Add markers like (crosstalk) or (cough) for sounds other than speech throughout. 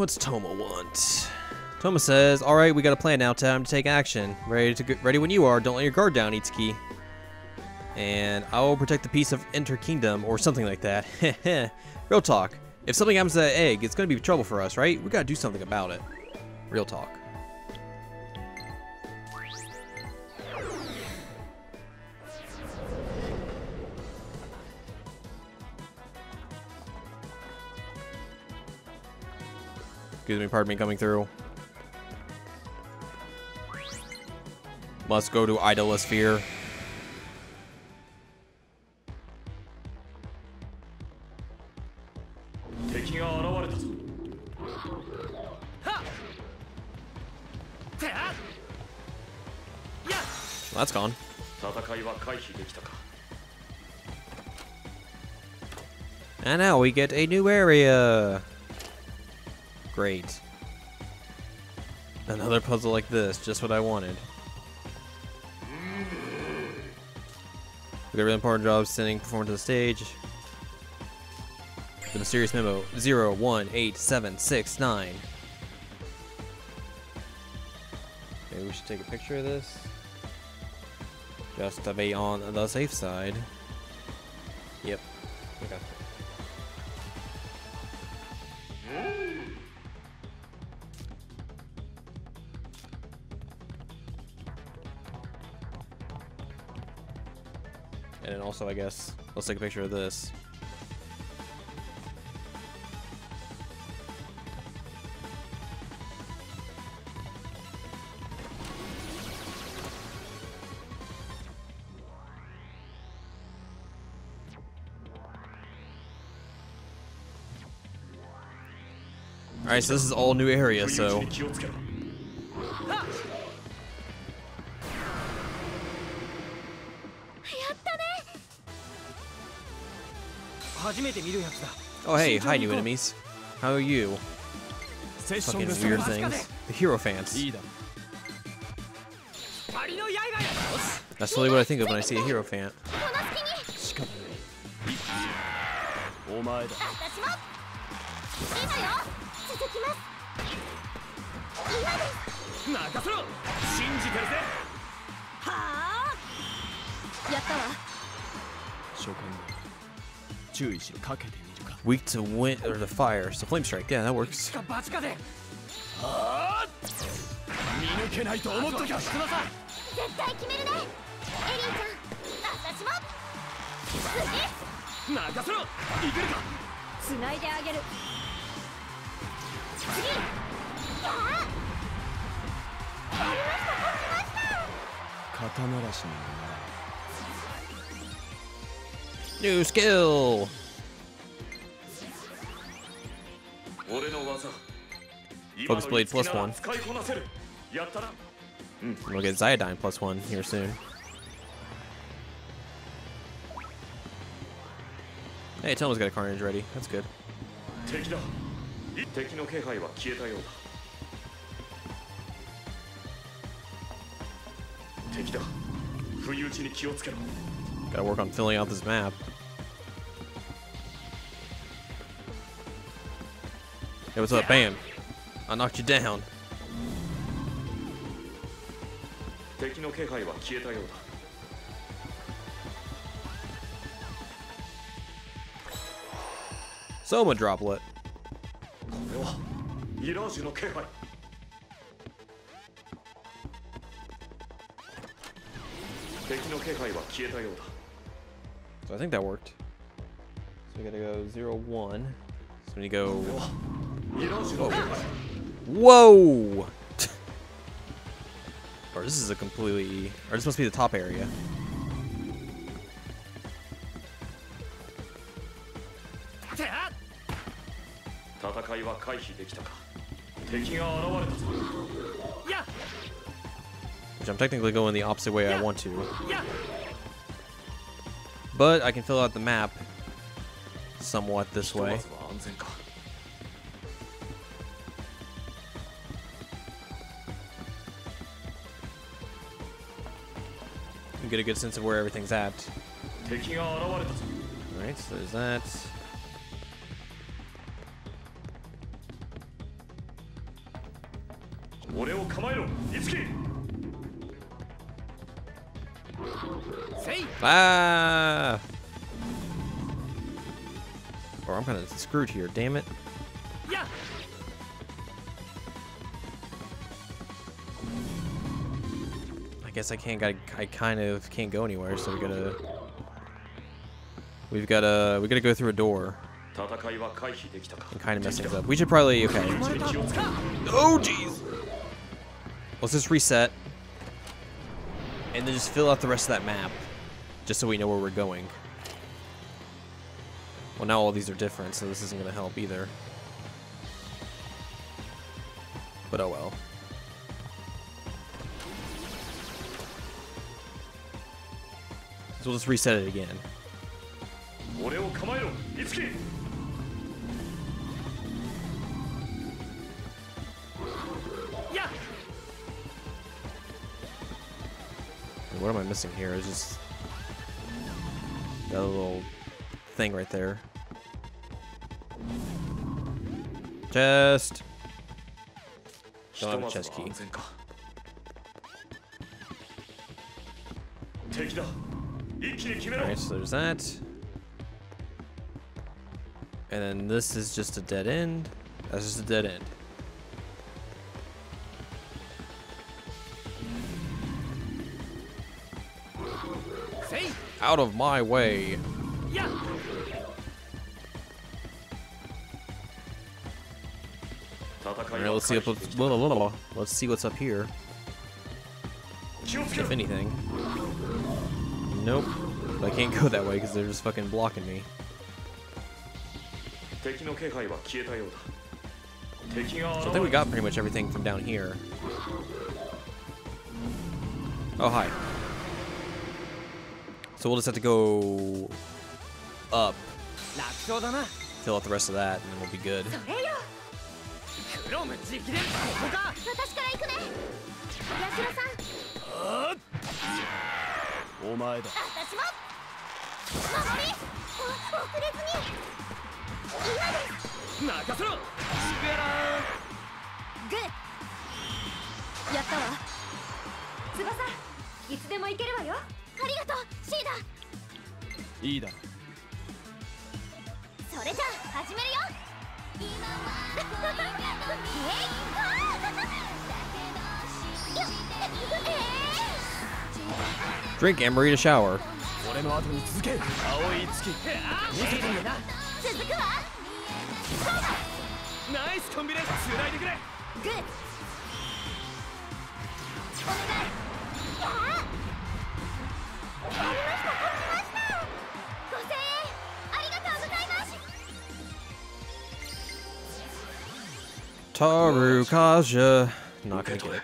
what's Toma want? Toma says, "All right, we got a plan now. Time to take action. Ready to get ready when you are. Don't let your guard down, Itsuki." And I will protect the peace of Inter Kingdom or something like that. (laughs) Real talk. If something happens to that egg, it's gonna be trouble for us, right? We gotta do something about it. Real talk. Excuse me, pardon me coming through. Must go to Idolasphere. That's gone. And now we get a new area. Great. Another puzzle like this, just what I wanted. We got a really important job sending performer to the stage. The mysterious memo 018769. Maybe we should take a picture of this. Just to be on the safe side. Yep. Okay. And then also, I guess, let's take a picture of this. Alright, so this is all new area, so Oh hey, hi new enemies. How are you? Fucking weird things. The hero fans. That's really what I think of when I see a hero fan. 注意しろかけてみるか。Weak to wind or the fire, so flame strike. Yeah, that works. かバチかではあ見抜けないと思ったかくださ絶対決めるねエリーちゃん私も次任せろいけるかつないであげる次やあやりました勝ちました肩慣らしに.俺 New skill! Focus Blade plus one. We'll get Ziodyne plus one here soon. Hey, Toma's got a Carnage ready. That's good. Gotta work on filling out this map. Hey, what's up? Bam. I knocked you down. Soma droplet. So I think that worked. So we gotta go zero one. So we need to go. Whoa! Whoa! (laughs) or this is a completely. Or this must be the top area. Which I'm technically going the opposite way I want to but I can fill out the map somewhat this way. And get a good sense of where everything's at. Alright, so there's that. Ah! Or I'm kind of screwed here, damn it. Yeah. I guess I can't, I, I kind of can't go anywhere, so we gotta... We've gotta, we gotta go through a door. I'm kind of messing up. We should probably, okay. Oh, jeez! Let's just reset. And then just fill out the rest of that map just so we know where we're going. Well, now all these are different, so this isn't going to help either. But oh well. So we'll just reset it again. What am I missing here? Is just that little thing right there. Chest. Still have a chest key. Alright, so there's that. And then this is just a dead end. That's just a dead end. out of my way. Yeah. Right, let's see let's, blah, blah, blah, let's see what's up here. If anything. Nope. I can't go that way because they're just fucking blocking me. So I think we got pretty much everything from down here. Oh, hi. So we'll just have to go up. Fill out the rest of that, and then we'll be good. Good. やったわ翼いつでも行けるわよありがとうシーダ。ーいいだろ。それじゃあ始めるよ。えいよえ Drink Emery to shower. 俺の後に続け。青い月。見せてみるな。ー続くわ。ナイスコンビネーションつないでくれ。グッお願い Taru Kaja. Not gonna get it.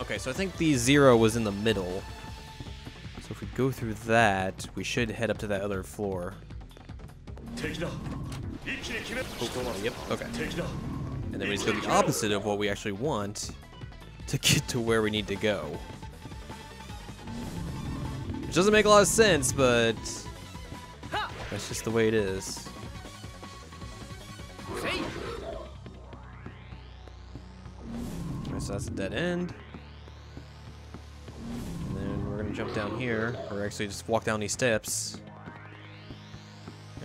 Okay, so I think the zero was in the middle. So if we go through that, we should head up to that other floor. Oh, yep, okay. And then we just go the opposite of what we actually want to get to where we need to go. Which doesn't make a lot of sense, but that's just the way it is. Alright, so that's a dead end. And then we're gonna jump down here, or actually just walk down these steps.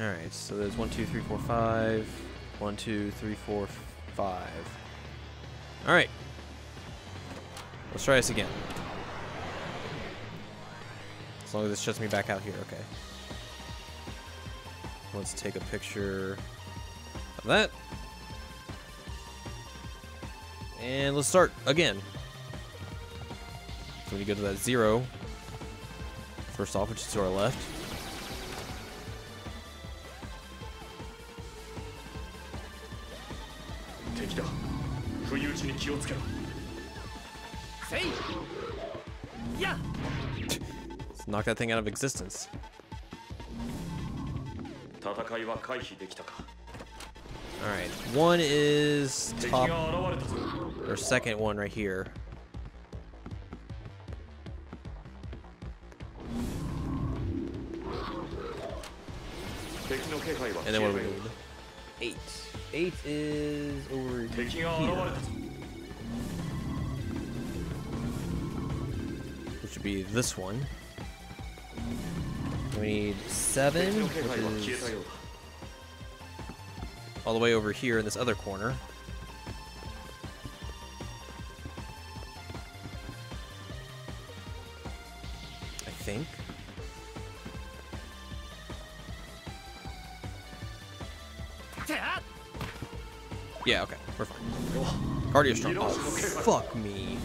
Alright, so there's one, two, three, four, five. One, two, three, four, five. Alright. Let's try this again. As long as it shuts me back out here, okay. Let's take a picture of that. And let's start again. So we go to that zero, first off, which is to our left. 敵だ不意打ちに気をつけろせいや Let's knock that thing out of existence. 戦いは回避できたか Alright. One is 敵が top 現れたぞ or second one right here. 敵の気配は And then what do we 消え need? eight. Eight is over here. Which would be this one. We need seven, which is all the way over here in this other corner. I think. Yeah, okay. We're fine. Cardio strong. Oh, fuck me.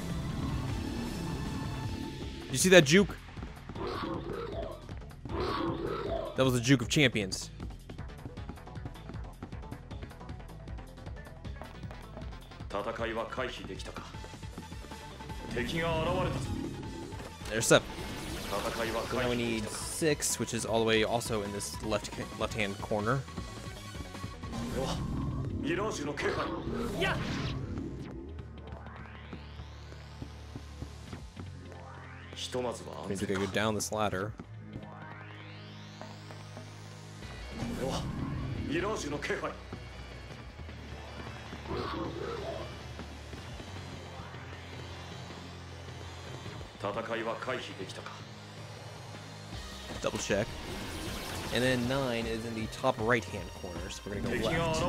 You see that juke? That was the juke of champions. There's up. Now we need six, which is all the way also in this left left hand corner. これはミラージュの気配いや。ひとまずは go down this ladder. これはミラージュの気配。戦いは回避できたか。Double check. And then 9 is in the top right-hand corner, so we're going to go left.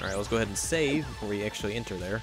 Alright, let's go ahead and save before we actually enter there.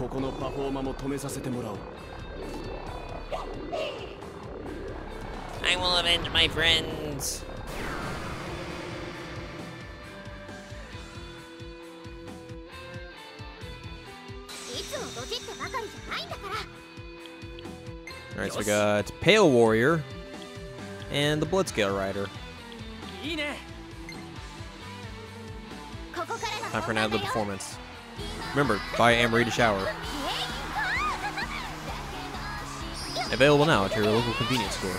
ここのパフォーマも止めさせてもらおう I will avenge my friends. いつもドジってばかりじゃないんだから Alright, so we got Pale Warrior and the Bloodscale Rider. いいねここからが Time for 本 another 番だよ performance. Remember, buy Amory to shower. Available now at your local convenience store.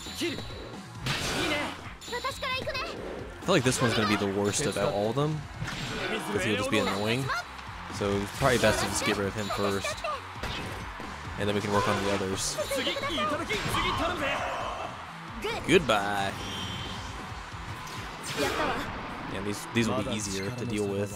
I feel like this one's going to be the worst of all of them, because he'll just be annoying. So it's probably best to just get rid of him first, and then we can work on the others. Goodbye. Yeah, these these will be easier to deal with.